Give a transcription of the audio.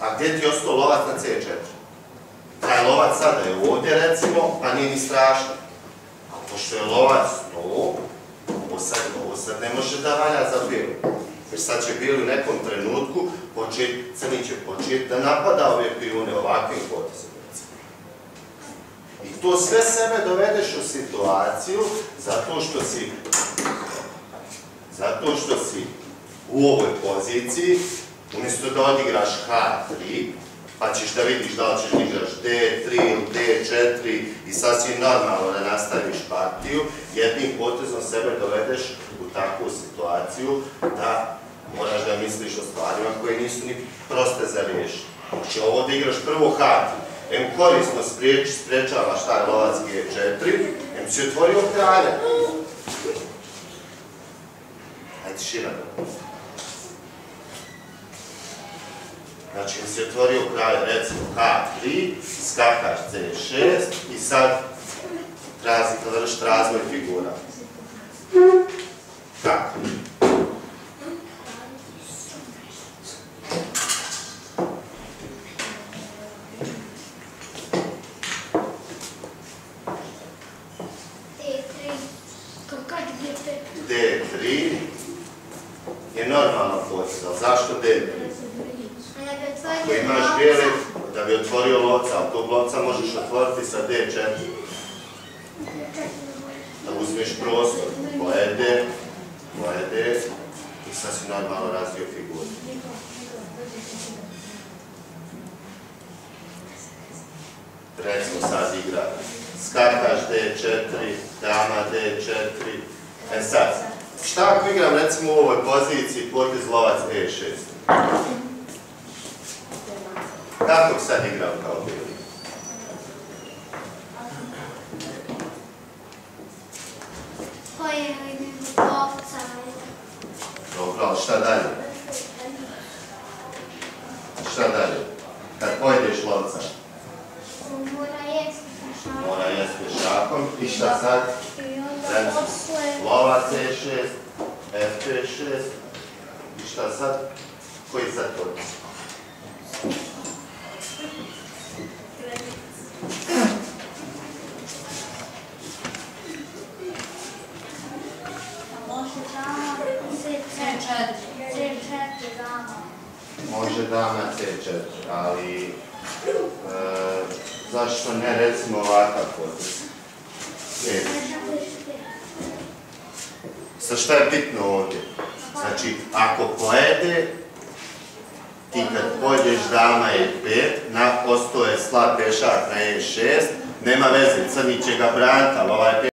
a gdje ti je ostao lovac na C4? Taj lovac sada je ovdje recimo, pa nije ni strašno. A pošto je lovac to, ovo sad, ovo sad ne može da valja za bilo. Jer sad će bili u nekom trenutku, počet, crni će početi da napada ove pijune ovakvim potezom. I to sve sebe dovedeš u situaciju zato što si zato što si u ovoj poziciji, umjesto da odigraš H3, pa ćeš da vidiš da li ćeš igraš D3 ili D4 i sasvim normalno da nastaviš partiju, jednim potezom sebe dovedeš u takvu situaciju da moraš da misliš o stvarima koje nisu ni proste za riješiti. Znači ovo da igraš prvo H3, em korisno spriječ, spriječavaš taj lovac G4, em si otvorio kralja. Ajde šira da Znači, kad si otvorio kralja, recimo H3, skakaš C6 i sad trazi, vršiš razvoj figura. Kako? D3. Kako kaže D5? D3 je normalna poteza. Zašto D3? Ako imaš bijeli, da bi otvorio lovca, ali tog lovca možeš otvoriti sa D4. Da uzmeš prostor, moje D, moje D i sad si normalno razvio figuru. Recimo sad igra, skakaš D4, dama D4, e sad, šta ako igram recimo u ovoj poziciji potez lovac E6? Kako sad igrao kao bili? Koje ime novca? Dobro, ali šta dalje? Šta dalje? Kad pojedeš lovca, Mora jesti šakom. mora jesti pešakom i šta sad? I onda posle... Lova C6, F6 i šta sad? Koji sad potez? Može dama C4. C4 dama. Može dama C4, ali e, zašto ne recimo ovakav potez? E, Sa šta je bitno ovdje? Znači, ako pojede, ti kad pojedeš dama E5, na ostao je slab pešak na E6, nema veze, crni će ga braniti, ali ovaj